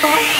Oh.